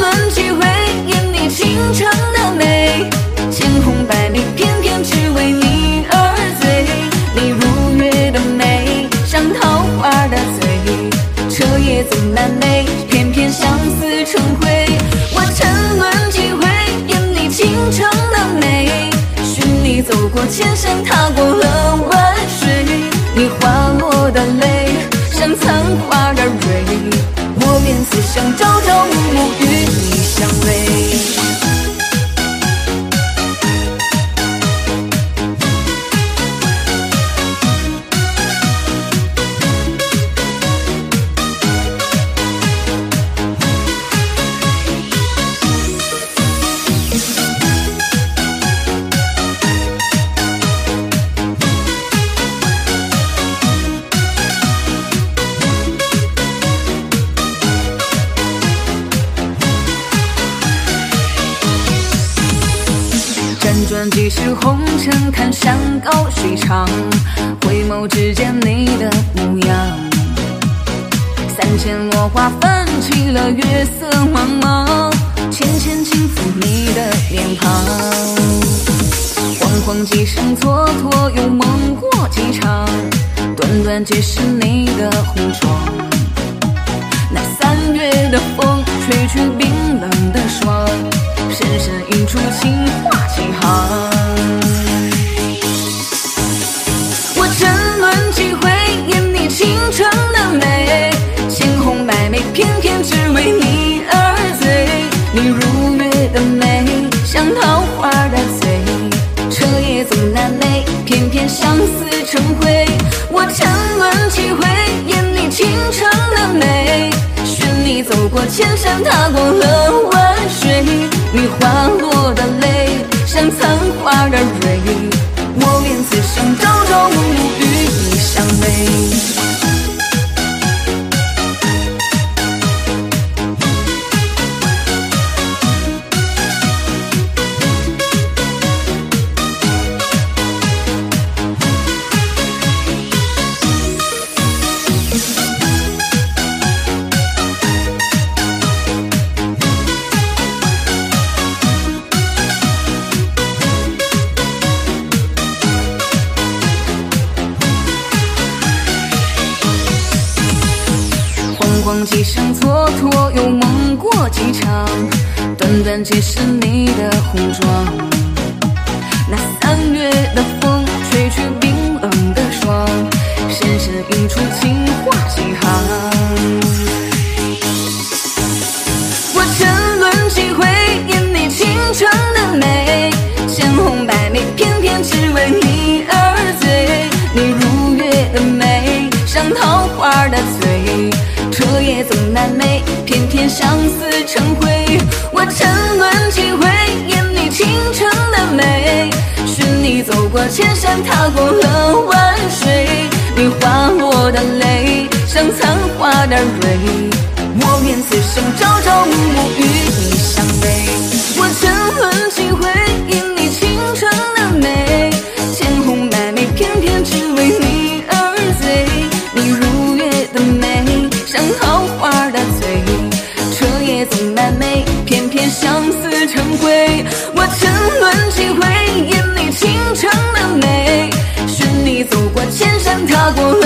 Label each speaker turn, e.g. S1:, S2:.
S1: 轮几回，因你倾城的美，千红百绿，偏偏只为你而醉。你如月的美，像桃花的嘴，彻夜总难寐，偏偏相思成灰。我沉沦几回，因你倾城的美。寻你走过千山，踏过了万水，你滑落的泪，像残花的蕊。我愿此生朝朝暮暮，与。转几世红尘，看山高水长，回眸只见你的模样。三千落花泛起了月色茫茫，浅浅轻抚你的脸庞。惶惶几生蹉跎，又梦过几场，短短皆是你的红妆。的美，像桃花的醉，彻夜总难寐，偏偏相思成灰。我沉沦几回，演你倾城的美。寻你走过千山，踏过了万水，你滑落的泪像残花的蕊。我愿此生朝朝暮暮与你相偎。一生蹉跎，又梦过几场，短短皆是你的红妆。那三月的风，吹去冰冷的霜，深深印出情话几行。相思成灰。我沉沦几回，演你倾城的美，寻你走过千山，踏过了万水。你滑落的泪，像残花的蕊。我愿此生朝朝暮暮与你相过